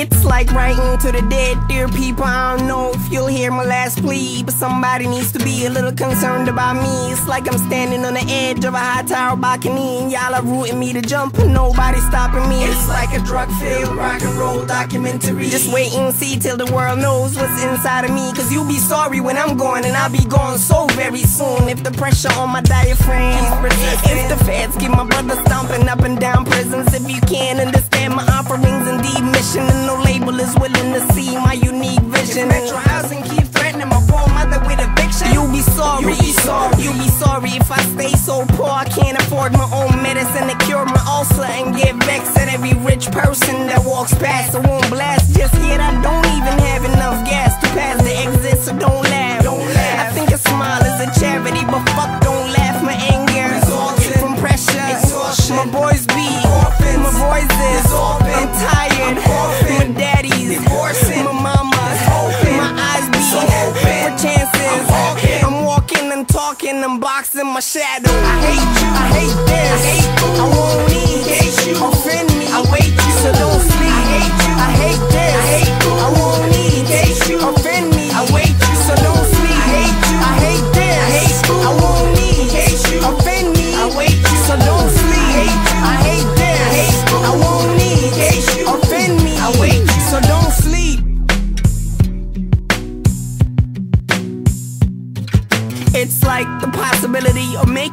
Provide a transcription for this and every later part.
It's like writing to the dead, dear people. I don't know if you'll hear my last plea, but somebody needs to be a little concerned about me. It's like I'm standing on the edge of a high tower balcony, and y'all are rooting me to jump, and nobody's stopping me. It's like a drug-filled rock and roll documentary. Just wait and see till the world knows what's inside of me, cause you'll be sorry when I'm gone, and I'll be gone so very soon. If the pressure on my diaphragm if the feds keep my brother stomping up and down prisons, if you can't understand my offerings and deep mission, and no label is willing to see my unique vision. Metro housing keep threatening my poor mother with eviction. You'll be sorry, you'll be sorry, you'll be sorry if I stay so poor I can't afford my own medicine to cure my ulcer and get vexed at every rich person that walks past. I won't blast just yet. I don't even have enough gas to pass be, my is. I'm tired. My daddy's, my mama's, my eyes be open. for chances. I'm walking and talking and boxing my shadow. I hate you, I hate this. I won't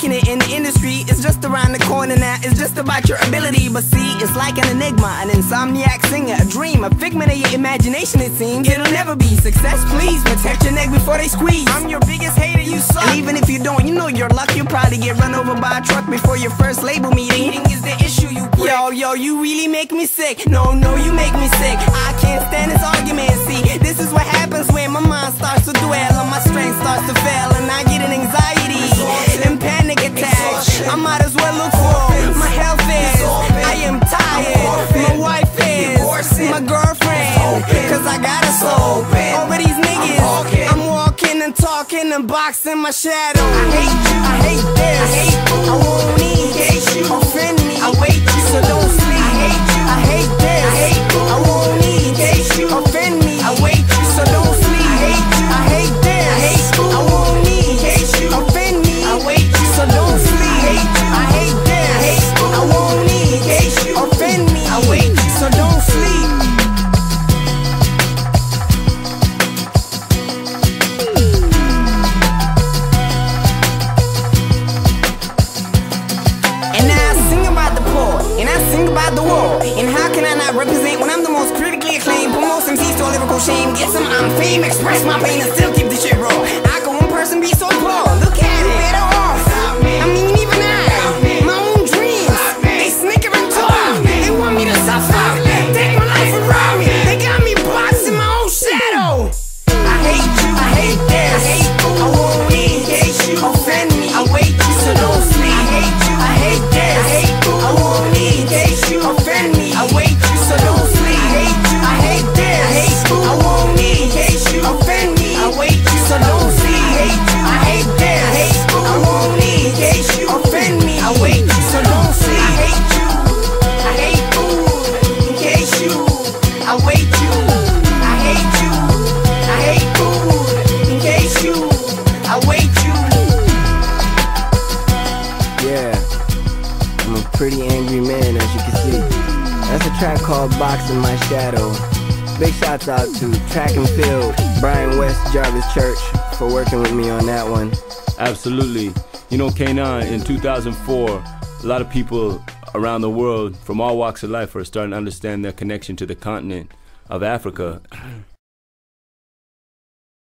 making it in the industry is just around the corner now. It's just about your ability, but see, it's like an enigma, an insomniac singer, a dream, a figment of your imagination. It seems it'll never be success. Please protect your neck before they squeeze. I'm your biggest hater, you suck. And even if you don't, you know your luck. You'll probably get run over by a truck before your first label meeting. Is the issue you. Yo, yo, you really make me sick. No, no, you make me sick. I can't stand this argument. See, this is what happens when my mind starts to dwell I might as well look for my health is. I am tired. My wife is my girlfriend. Cause I got a soul. Over these niggas, I'm walking and talking and boxing my shadow. I hate you. I hate this. I won't eat. Offend me. I wait you, so don't and I sing about the war. And how can I not represent when I'm the most critically acclaimed? But most MCs to lyrical shame. Get some I'm fame, express my pain, and still keep the shit raw. How can one person be so poor? Look I wait you. I hate you, I hate food. In case you, I wait you. Yeah, I'm a pretty angry man, as you can see. That's a track called Boxing My Shadow. Big shouts out to Track and Field, Brian West Jarvis Church for working with me on that one. Absolutely. You know, K'naan, in 2004, a lot of people around the world from all walks of life are starting to understand their connection to the continent of Africa.